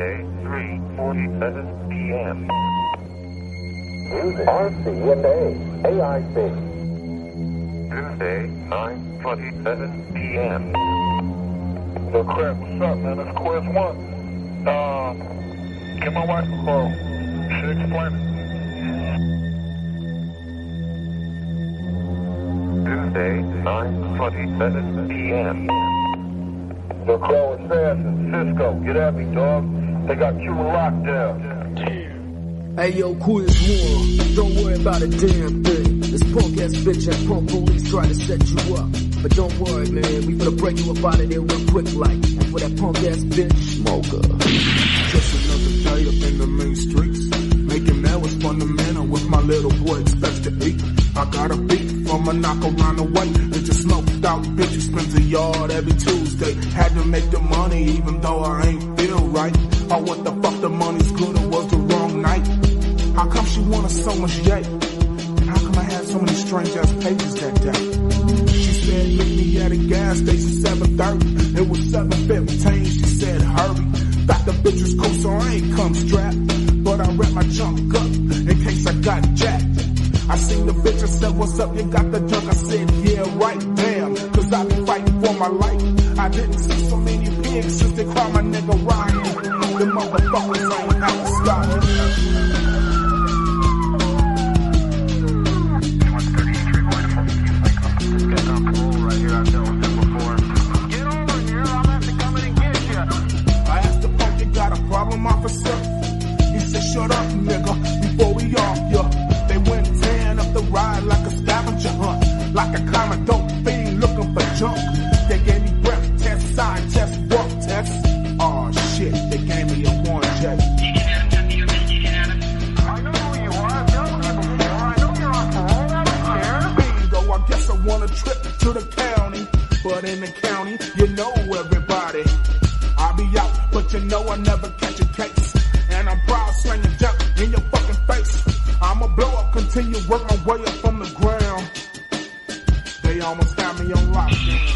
Tuesday, 3.47 p.m. Music. RCMA. AIC. Tuesday, 9.27 p.m. Yo, crap, what's up, man? That's Quest One. Uh, get my wife a call. She explain it. Tuesday, 9.27 p.m. Yo, Crow Assassin, Cisco, get at me, dog. They got you in lockdown. Hey yo, cool as more. Don't worry about a damn thing. This punk ass bitch at punk police try to set you up. But don't worry, man. We gonna break you up out of there real quick like. And for that punk ass bitch, smoker. Just another day up in the main streets. Making that was fundamental with my little boy expects to eat. I got a beat from a knock around the way. It a smoked out bitch who spends a yard every Tuesday. Had to make the money even though I ain't Oh, what the fuck, the money's good, it was the wrong night. How come she wanted so much yay? And how come I had so many strange ass pages that day? She said, meet me at a gas station 730. It was 715. She said, hurry. Thought the bitch was cool, so I ain't come strapped. But I wrapped my junk up in case I got jacked. I seen the bitch I said, what's up, you got the junk? I said, yeah, right, damn. Cause I be fighting for my life. I didn't see so many since they called my nigga Ryan. The motherfuckers ain't out to want a trip to the county. But in the county, you know everybody. I be out, but you know I never catch a case. And I'm proud slinging junk in your fucking face. I'ma blow up, continue work my way up from the ground. They almost had me on lockdown.